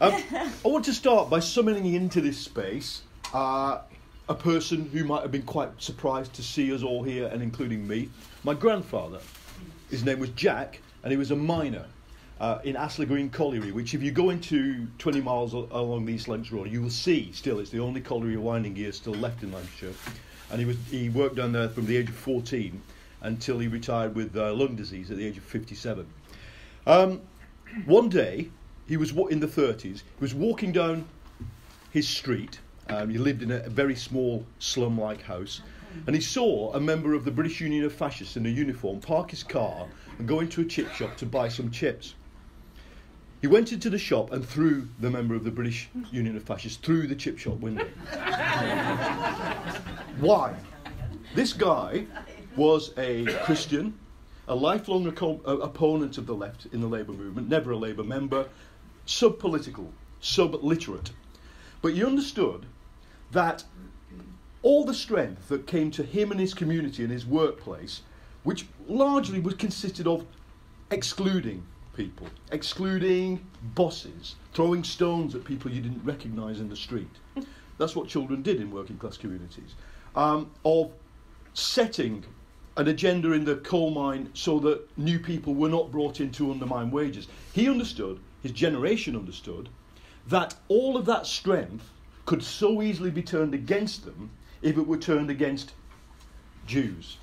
Um, I want to start by summoning into this space uh, a person who might have been quite surprised to see us all here, and including me. My grandfather. His name was Jack, and he was a miner uh, in Astley Green Colliery, which, if you go into 20 miles al- along the East Lancs Road, you will see still it's the only colliery winding gear still left in Lancashire. And he, was, he worked down there from the age of 14 until he retired with uh, lung disease at the age of 57. Um, one day, he was in the 30s, he was walking down his street. Um, he lived in a, very small slum like house. And he saw a member of the British Union of Fascists in a uniform park his car and go into a chip shop to buy some chips. He went into the shop and threw the member of the British Union of Fascists through the chip shop window. Why? This guy was a Christian, a lifelong uh, opponent of the left in the Labour movement, never a Labour member, sub political, sub literate. But he understood that all the strength that came to him and his community and his workplace, which largely was consisted of excluding people, excluding bosses, throwing stones at people you didn't recognise in the street. That's what children did in working class communities. Um, of setting an agenda in the coal mine so that new people were not brought in to undermine wages. He understood, his generation understood, that all of that strength could so easily be turned against them if it were turned against Jews,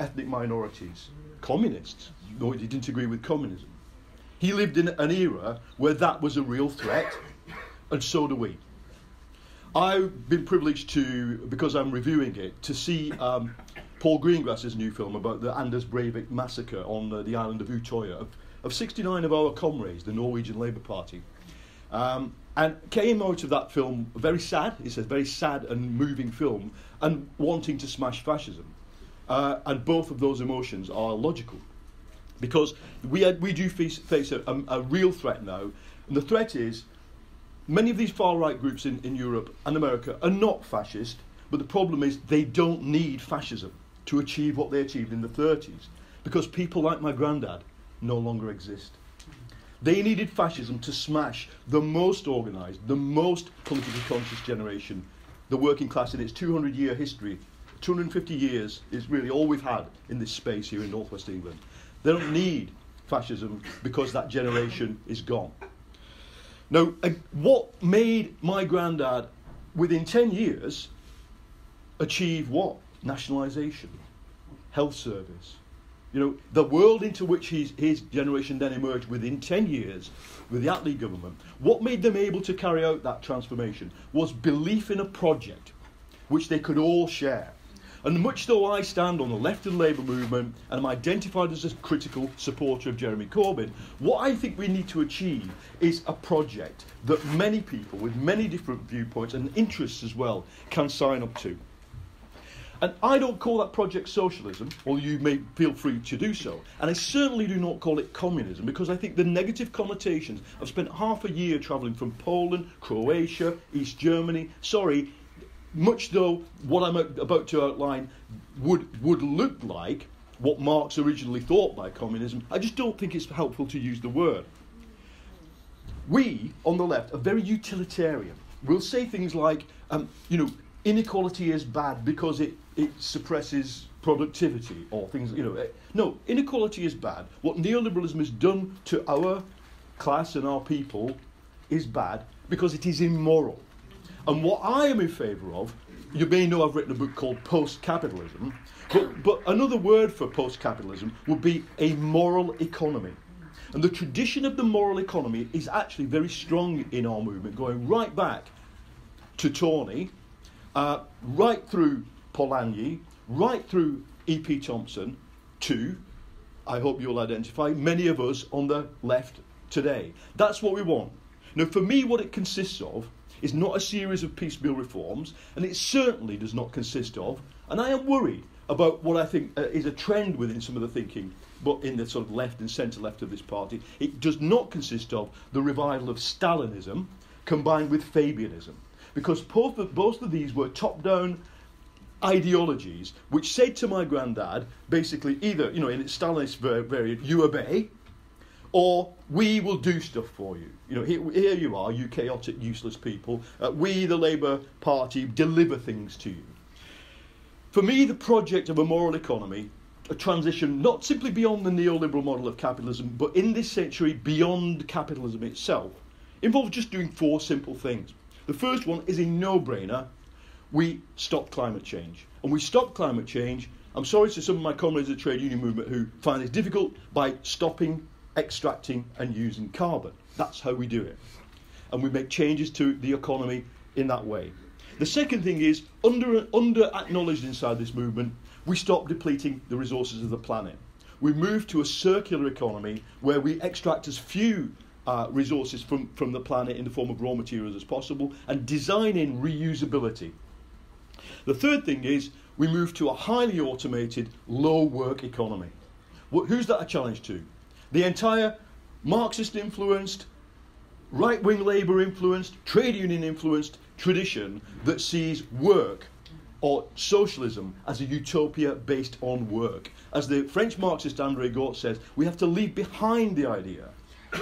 ethnic minorities, communists, though he didn't agree with communism. He lived in an era where that was a real threat, and so do we. I've been privileged to, because I'm reviewing it, to see um, Paul Greengrass's new film about the Anders Breivik massacre on uh, the island of Utoya of, of 69 of our comrades, the Norwegian Labour Party. Um, and came out of that film very sad. It's a very sad and moving film, and wanting to smash fascism. Uh, and both of those emotions are logical, because we we do face, face a, a, a real threat now, and the threat is many of these far right groups in, in Europe and America are not fascist, but the problem is they don't need fascism to achieve what they achieved in the 30s, because people like my granddad no longer exist. They needed fascism to smash the most organised, the most politically conscious generation, the working class in its 200 year history. 250 years is really all we've had in this space here in northwest England. They don't need fascism because that generation is gone. Now, what made my granddad, within 10 years, achieve what? Nationalisation, health service. You know, the world into which his, his generation then emerged within 10 years with the Attlee government, what made them able to carry out that transformation was belief in a project which they could all share. And much though I stand on the left of the Labour movement and am identified as a critical supporter of Jeremy Corbyn, what I think we need to achieve is a project that many people with many different viewpoints and interests as well can sign up to. And I don't call that project socialism, or you may feel free to do so. And I certainly do not call it communism because I think the negative connotations. I've spent half a year travelling from Poland, Croatia, East Germany. Sorry, much though what I'm about to outline would, would look like what Marx originally thought by communism, I just don't think it's helpful to use the word. We, on the left, are very utilitarian. We'll say things like, um, you know, inequality is bad because it, it suppresses productivity or things, you know. eh, No, inequality is bad. What neoliberalism has done to our class and our people is bad because it is immoral. And what I am in favour of, you may know I've written a book called Post Capitalism, but, but another word for post capitalism would be a moral economy. And the tradition of the moral economy is actually very strong in our movement, going right back to Tawney, uh, right through Polanyi, right through E.P. Thompson, to, I hope you'll identify, many of us on the left today. That's what we want. Now, for me, what it consists of is not a series of piecemeal reforms, and it certainly does not consist of, and I am worried about what I think uh, is a trend within some of the thinking, but in the sort of left and centre left of this party. It does not consist of the revival of Stalinism combined with Fabianism, because both of, both of these were top down ideologies which said to my granddad basically either, you know, in its Stalinist variant, you obey, or we will do stuff for you. You know, here, here you are, you chaotic, useless people. Uh, we, the Labour Party, deliver things to you. For me, the project of a moral economy, a transition not simply beyond the neoliberal model of capitalism, but in this century beyond capitalism itself, involves just doing four simple things. The first one is a no brainer. We stop climate change. And we stop climate change, I'm sorry to some of my comrades of the trade union movement who find it difficult, by stopping extracting and using carbon. That's how we do it. And we make changes to the economy in that way. The second thing is, under, under acknowledged inside this movement, we stop depleting the resources of the planet. We move to a circular economy where we extract as few uh, resources from, from the planet in the form of raw materials as possible and design in reusability. The third thing is we move to a highly automated, low work economy. Who's that a challenge to? The entire Marxist influenced, right wing labour influenced, trade union influenced tradition that sees work or socialism as a utopia based on work. As the French Marxist André Gorz says, we have to leave behind the idea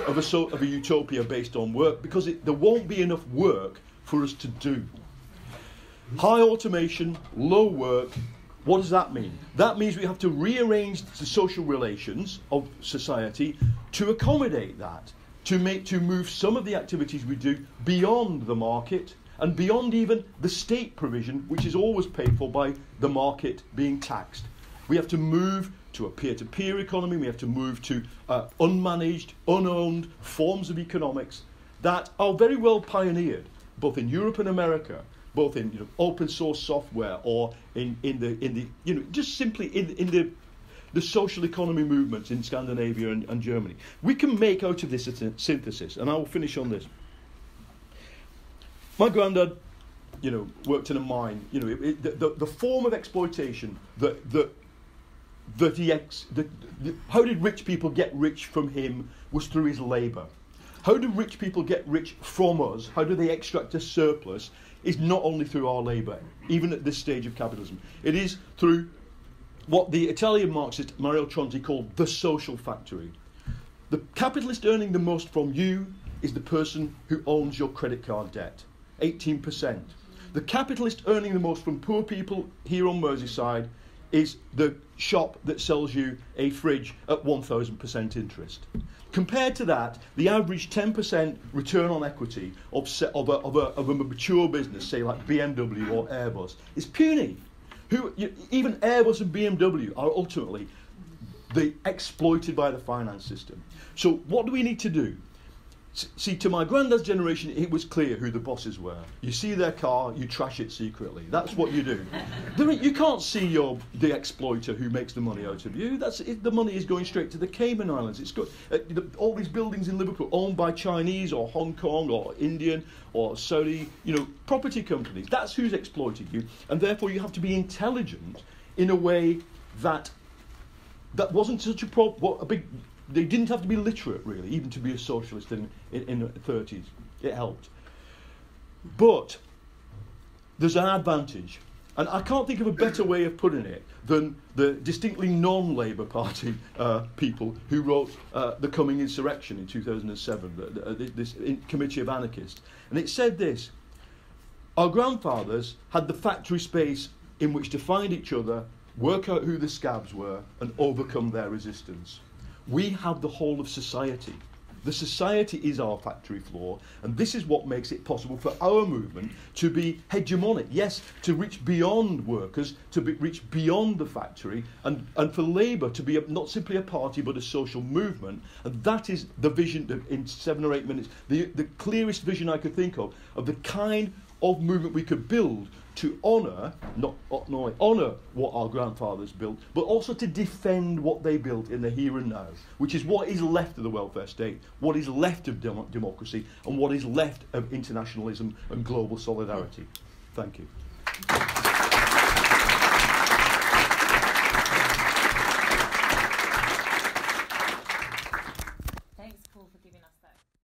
of a, so, of a utopia based on work because it, there won't be enough work for us to do. High automation, low work, what does that mean? That means we have to rearrange the social relations of society to accommodate that, to make to move some of the activities we do beyond the market and beyond even the state provision, which is always paid for by the market being taxed. We have to move to a peer-to-peer economy. We have to move to uh, unmanaged, unowned forms of economics that are very well pioneered, both in Europe and America, both in you know, open source software or in, in the in the you know just simply in in the the social economy movements in Scandinavia and, and Germany. We can make out of this a synthesis, and I will finish on this. My granddad, you know, worked in a mine. You know, it, it, the, the form of exploitation that that that he ex, how did rich people get rich from him was through his labour. How do rich people get rich from us? How do they extract a surplus? is not only through our labour, even at this stage of capitalism. It is through what the Italian Marxist Mario Tronti called the social factory. The capitalist earning the most from you is the person who owns your credit card debt, 18%. The capitalist earning the most from poor people here on Merseyside is the shop that sells you a fridge at 1000% interest. Compared to that, the average 10% return on equity of, of, a, of, a, of a mature business, say like BMW or Airbus, is puny. Who, you, even Airbus and BMW are ultimately the exploited by the finance system. So what do we need to do? See, to my granddad's generation, it was clear who the bosses were. You see their car, you trash it secretly. That's what you do. you can't see your, the exploiter who makes the money out of you. That's it, the money is going straight to the Cayman Islands. It's good. Uh, the, all these buildings in Liverpool owned by Chinese or Hong Kong or Indian or Saudi, you know, property companies. That's who's exploiting you, and therefore you have to be intelligent in a way that that wasn't such a problem. A big they didn't have to be literate, really, even to be a socialist in, in, in the 30s. It helped. But there's an advantage. And I can't think of a better way of putting it than the distinctly non Labour Party uh, people who wrote uh, The Coming Insurrection in 2007, the, the, this Committee of Anarchists. And it said this Our grandfathers had the factory space in which to find each other, work out who the scabs were, and overcome their resistance. We have the whole of society. The society is our factory floor, and this is what makes it possible for our movement to be hegemonic. Yes, to reach beyond workers, to be, reach beyond the factory, and, and for Labour to be a, not simply a party but a social movement. And that is the vision, in seven or eight minutes, the, the clearest vision I could think of, of the kind of movement we could build to honour, not, not only honour what our grandfathers built, but also to defend what they built in the here and now, which is what is left of the welfare state, what is left of dem- democracy, and what is left of internationalism and global solidarity. Thank you.